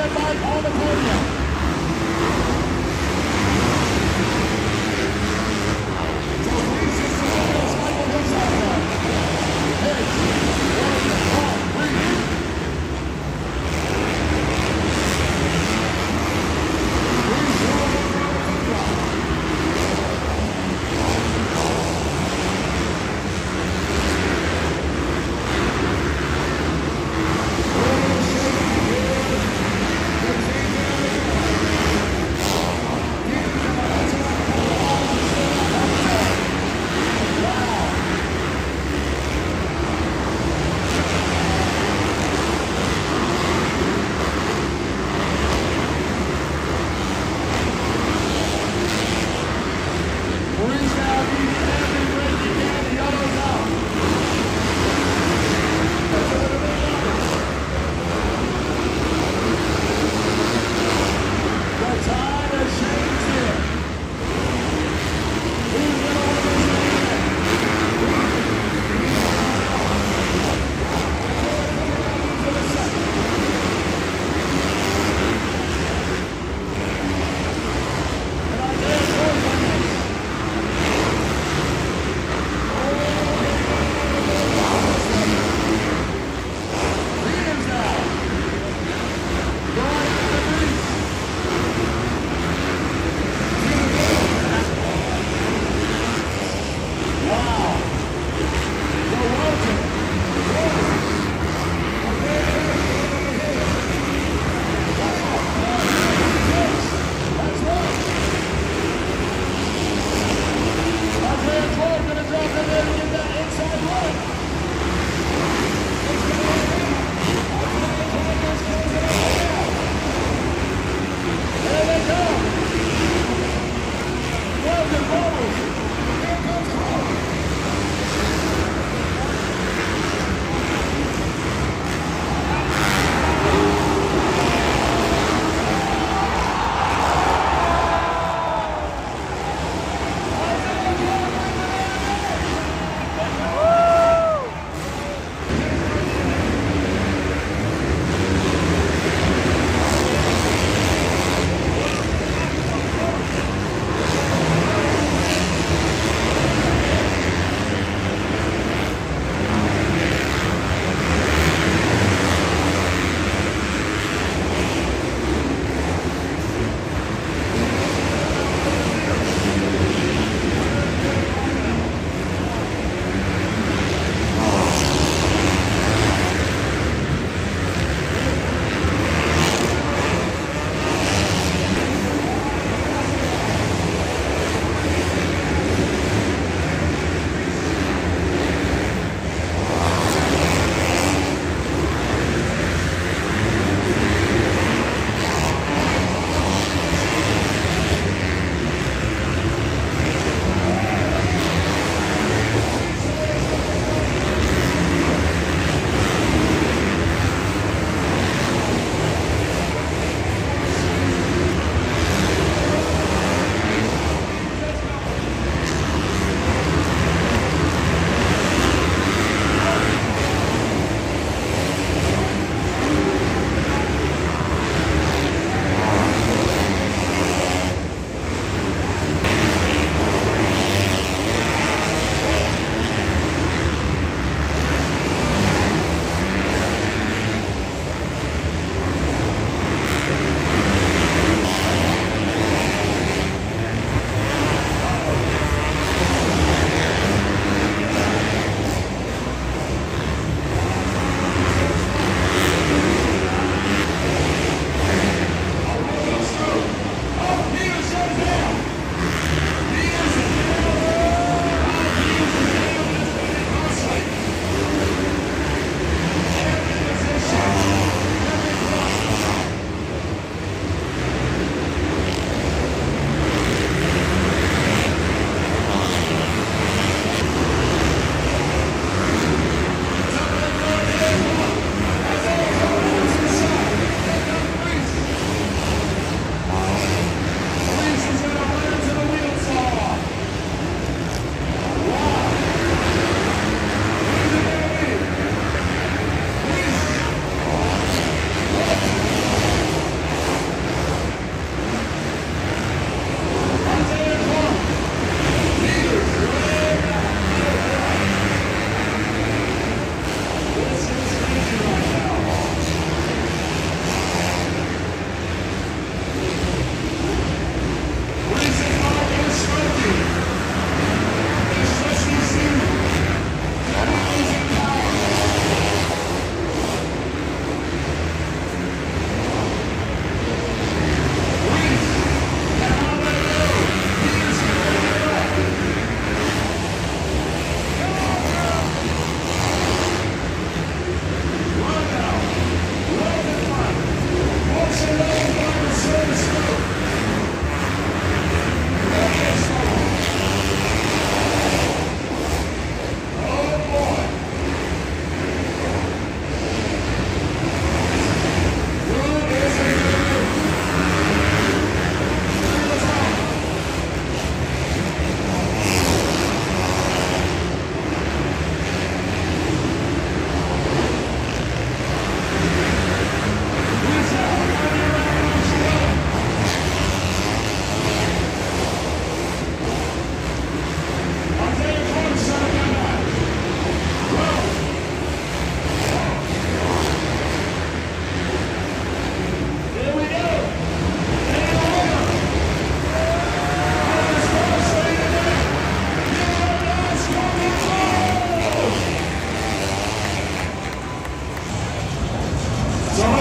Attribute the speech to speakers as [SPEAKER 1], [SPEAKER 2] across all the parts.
[SPEAKER 1] get that on the podium.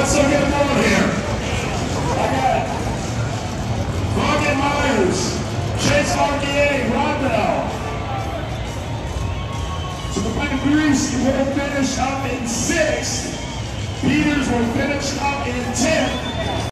[SPEAKER 1] also get him on here. I got Morgan Myers, Chase Larkier, Rondell. So the Biden Greece will finish up in sixth. Peters will finish up in tenth.